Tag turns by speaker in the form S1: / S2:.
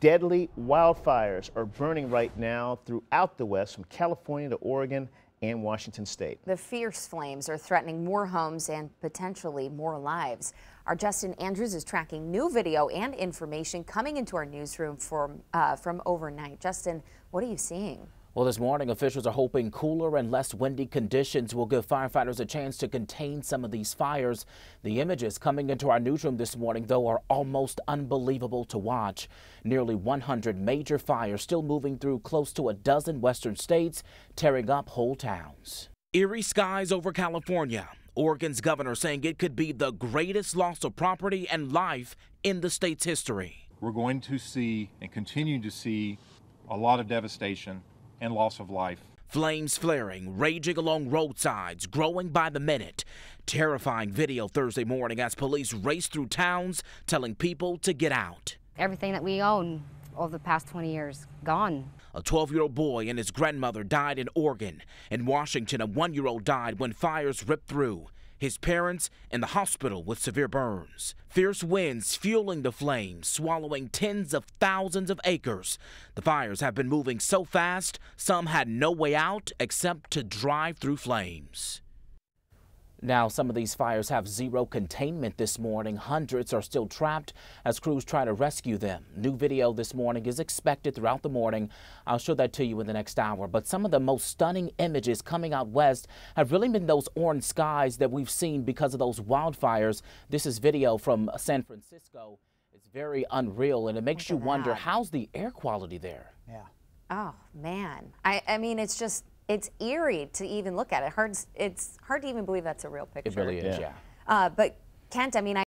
S1: Deadly wildfires are burning right now throughout the West, from California to Oregon and Washington State.
S2: The fierce flames are threatening more homes and potentially more lives. Our Justin Andrews is tracking new video and information coming into our newsroom from, uh, from overnight. Justin, what are you seeing?
S3: Well, this morning, officials are hoping cooler and less windy conditions will give firefighters a chance to contain some of these fires. The images coming into our newsroom this morning, though, are almost unbelievable to watch. Nearly 100 major fires still moving through close to a dozen western states, tearing up whole towns. Eerie skies over California. Oregon's governor saying it could be the greatest loss of property and life in the state's history.
S4: We're going to see and continue to see a lot of devastation and loss of life.
S3: Flames flaring, raging along roadsides, growing by the minute. Terrifying video Thursday morning as police race through towns telling people to get out.
S5: Everything that we own over the past 20 years, gone.
S3: A 12 year old boy and his grandmother died in Oregon. In Washington, a one year old died when fires ripped through his parents in the hospital with severe burns. Fierce winds fueling the flames, swallowing tens of thousands of acres. The fires have been moving so fast, some had no way out except to drive through flames. Now, some of these fires have zero containment this morning. Hundreds are still trapped as crews try to rescue them. New video this morning is expected throughout the morning. I'll show that to you in the next hour. But some of the most stunning images coming out west have really been those orange skies that we've seen because of those wildfires. This is video from San Francisco. It's very unreal and it makes you wonder that. how's the air quality there?
S2: Yeah. Oh, man. I, I mean, it's just it's eerie to even look at it. Hard, it's hard to even believe that's a real picture.
S3: It really is, yeah.
S2: Uh, but Kent, I mean, I